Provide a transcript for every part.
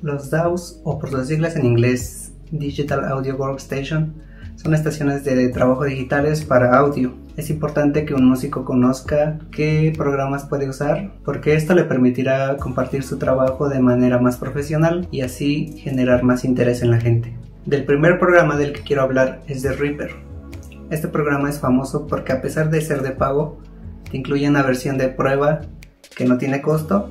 Los DAWs, o por sus siglas en inglés Digital Audio Workstation, son estaciones de trabajo digitales para audio. Es importante que un músico conozca qué programas puede usar porque esto le permitirá compartir su trabajo de manera más profesional y así generar más interés en la gente. Del primer programa del que quiero hablar es de Reaper. Este programa es famoso porque a pesar de ser de pago, incluye una versión de prueba que no tiene costo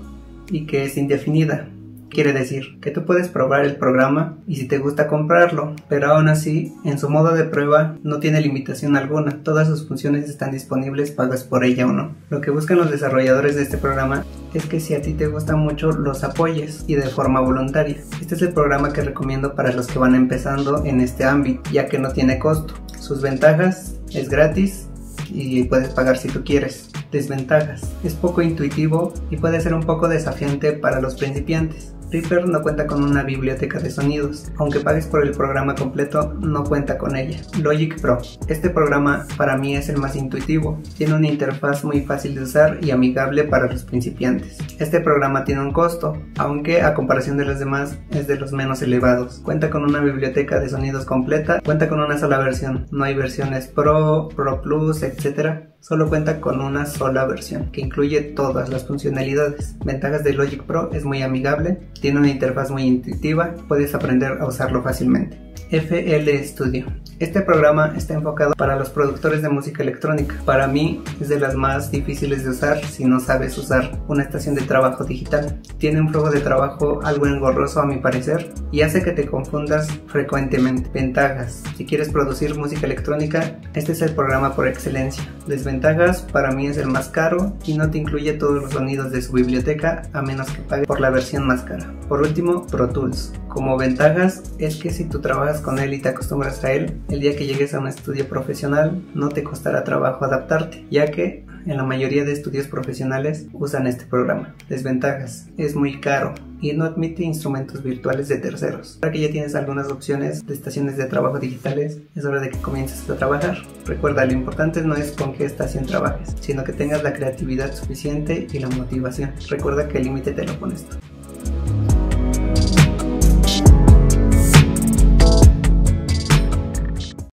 y que es indefinida, Quiere decir que tú puedes probar el programa y si te gusta comprarlo, pero aún así, en su modo de prueba no tiene limitación alguna, todas sus funciones están disponibles pagas por ella o no. Lo que buscan los desarrolladores de este programa es que si a ti te gusta mucho los apoyes y de forma voluntaria. Este es el programa que recomiendo para los que van empezando en este ámbito, ya que no tiene costo. Sus ventajas es gratis y puedes pagar si tú quieres. Desventajas. Es poco intuitivo y puede ser un poco desafiante para los principiantes. Reaper no cuenta con una biblioteca de sonidos, aunque pagues por el programa completo, no cuenta con ella. Logic Pro. Este programa para mí es el más intuitivo, tiene una interfaz muy fácil de usar y amigable para los principiantes. Este programa tiene un costo, aunque a comparación de los demás es de los menos elevados. Cuenta con una biblioteca de sonidos completa, cuenta con una sola versión, no hay versiones Pro, Pro Plus, etc solo cuenta con una sola versión que incluye todas las funcionalidades. Ventajas de Logic Pro es muy amigable, tiene una interfaz muy intuitiva, puedes aprender a usarlo fácilmente. FL Studio. Este programa está enfocado para los productores de música electrónica. Para mí es de las más difíciles de usar si no sabes usar una estación de trabajo digital. Tiene un flujo de trabajo algo engorroso a mi parecer y hace que te confundas frecuentemente. Ventajas. Si quieres producir música electrónica, este es el programa por excelencia. Desventajas, para mí es el más caro y no te incluye todos los sonidos de su biblioteca a menos que pague por la versión más cara. Por último, Pro Tools. Como ventajas es que si tú trabajas con él y te acostumbras a él, el día que llegues a un estudio profesional no te costará trabajo adaptarte, ya que en la mayoría de estudios profesionales usan este programa. Desventajas, es muy caro y no admite instrumentos virtuales de terceros. Ahora que ya tienes algunas opciones de estaciones de trabajo digitales, es hora de que comiences a trabajar. Recuerda, lo importante no es con qué estación trabajes, sino que tengas la creatividad suficiente y la motivación. Recuerda que el límite te lo pones tú.